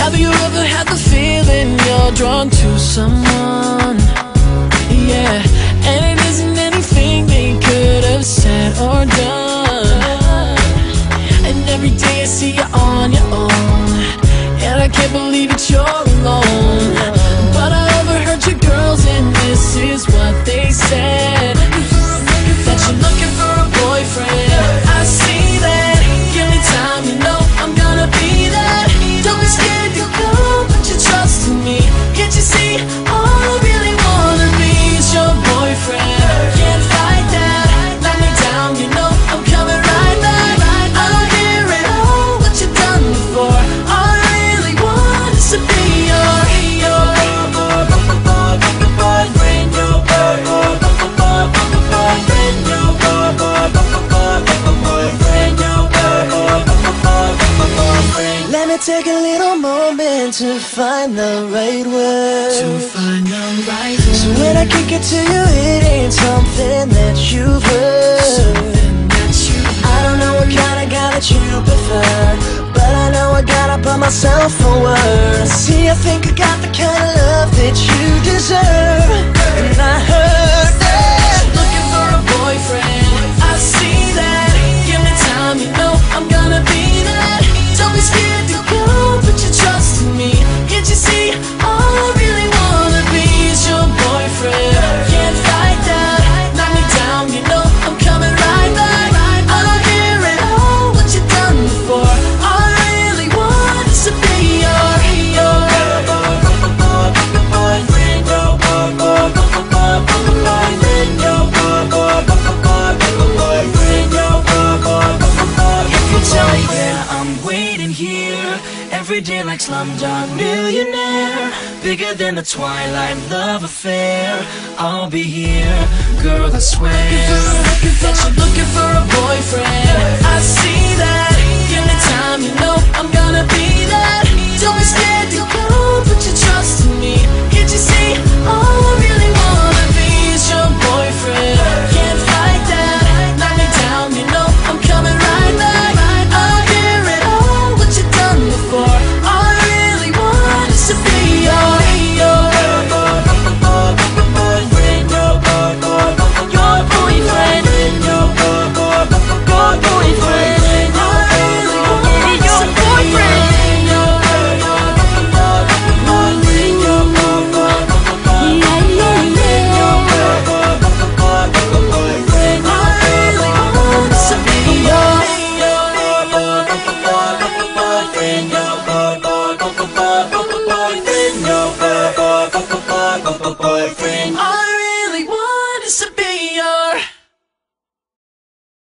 Have you ever had the feeling you're drawn to someone? free. take a little moment to find the right words. To find the right words. So when I kick it to you, it ain't something that you've heard. DJ like Slumdog Millionaire. Bigger than a twilight love affair. I'll be here, girl I swear. Looking for, looking for, looking for a boyfriend. I see